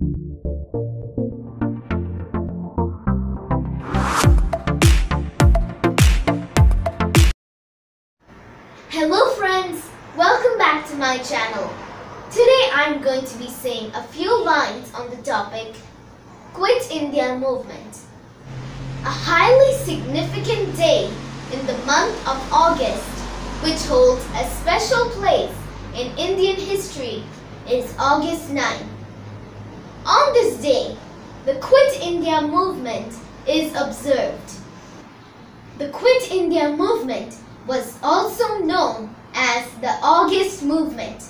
Hello friends, welcome back to my channel. Today I'm going to be saying a few lines on the topic Quit India Movement. A highly significant day in the month of August which holds a special place in Indian history is August 9. On this day, the Quit India Movement is observed. The Quit India Movement was also known as the August Movement.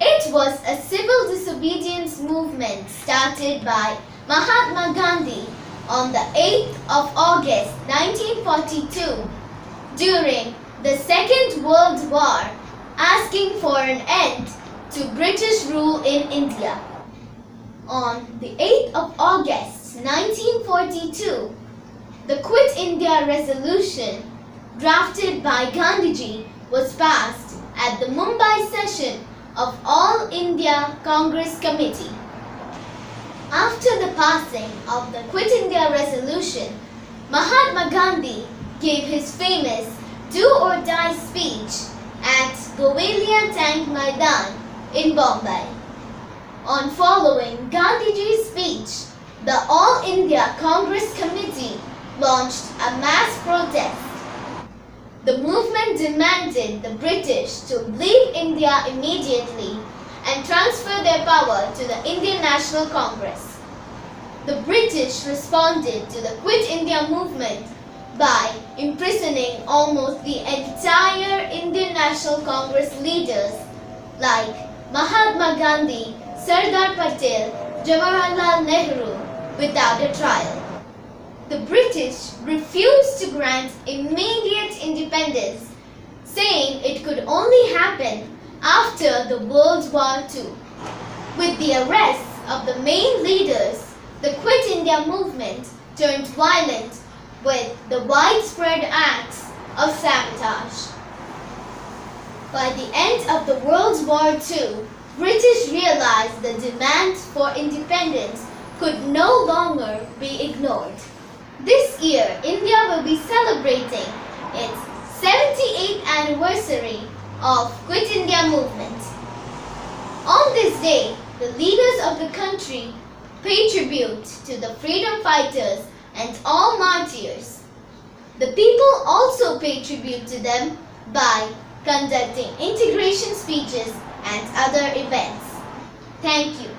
It was a civil disobedience movement started by Mahatma Gandhi on the 8th of August 1942 during the Second World War asking for an end to British rule in India. On the 8th of August 1942, the Quit India Resolution drafted by Gandhiji was passed at the Mumbai session of All India Congress Committee. After the passing of the Quit India Resolution, Mahatma Gandhi gave his famous Do or Die speech at Gowalia Tank Maidan in Bombay. On following Gandhiji's speech, the All India Congress Committee launched a mass protest the movement demanded the British to leave India immediately and transfer their power to the Indian National Congress. The British responded to the Quit India movement by imprisoning almost the entire Indian National Congress leaders like Mahatma Gandhi, Sardar Patel, Jawaharlal Nehru without a trial the British refused to grant immediate independence, saying it could only happen after the World War II. With the arrests of the main leaders, the Quit India movement turned violent with the widespread acts of sabotage. By the end of the World War II, British realized the demand for independence could no longer be ignored. This year, India will be celebrating its 78th anniversary of Quit India movement. On this day, the leaders of the country pay tribute to the freedom fighters and all martyrs. The people also pay tribute to them by conducting integration speeches and other events. Thank you.